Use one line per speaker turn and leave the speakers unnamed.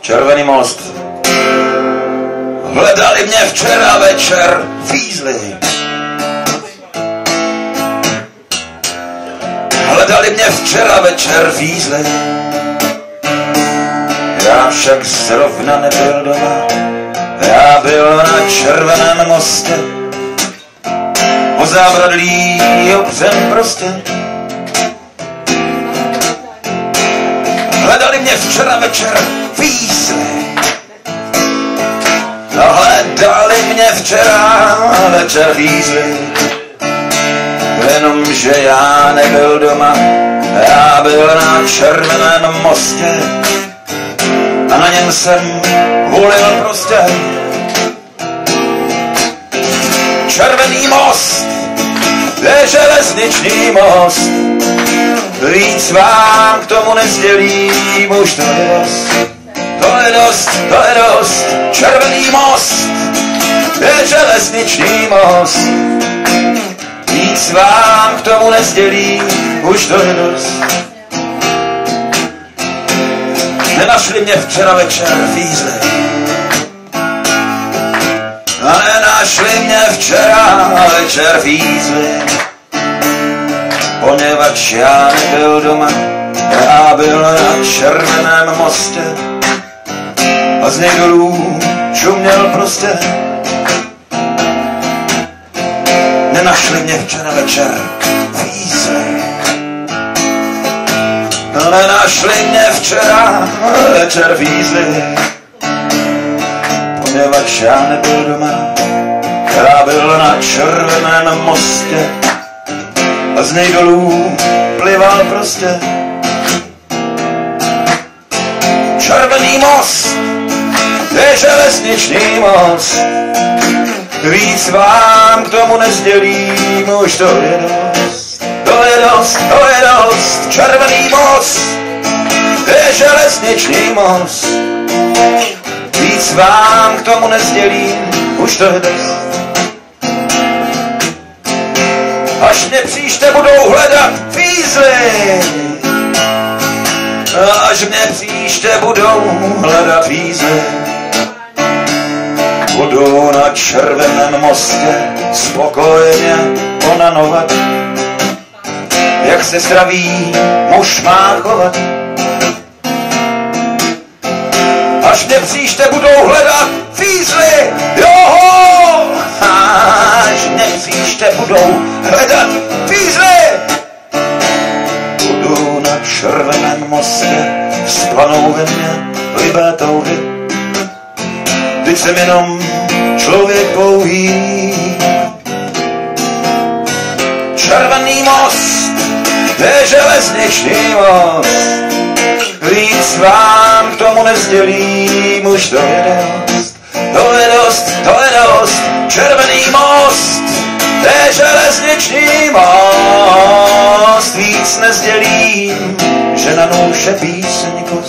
Červený most. Hledali mě včera večer vízli. Hledali mě včera večer vízli. Já však zrovna nebyl doma. Já byl na červeném mostě. Po zábradlí opřem prostě. Hledali mě včera večer vízli. Hledali mě včera večer vízli. Jenomže já nebyl doma, já byl na červeném mostě a na něm jsem hulil prostě. Červený most, je železniční most, víc vám k tomu nezdělím, už to je dost. To je dost, to je dost, červený most, je železniční most, víc vám k tomu nezdělím, už to je dost. Nenašli mě včera večer vízli. A nenašli mě včera večer vízli. Poněvadž já nebyl doma, já byl na červeném mostě. A z něj dolů čuměl prostě. Nenašli mě včera večer vízli. Nenašli mě včera večer vízli, poněvadž já nebyl doma, já byl na červeném mostě a z něj dolů plival prostě. Červený most, je železniční most, víc vám k tomu nezdělím, už to je dost. To je dost, to je dost, červený most, je železniční most. Víc vám k tomu nezdělím, už to je dost. Až mě příště budou hledat vízly, až mě příště budou hledat vízly, budu na červeném mostě spokojeně onanovat se zdraví muž má chovat. Až mě příště budou hledat fízly, joho! Až mě příště budou hledat fízly, budu na červeném mostě, spanou ve mně libé touhy. Teď jsem jenom člověk pouhý, železniční most. Víc vám k tomu nezdělím, už to je dost. To je dost, to je dost, červený most, je železniční most. Víc nezdělím, že na nůše píseň kost.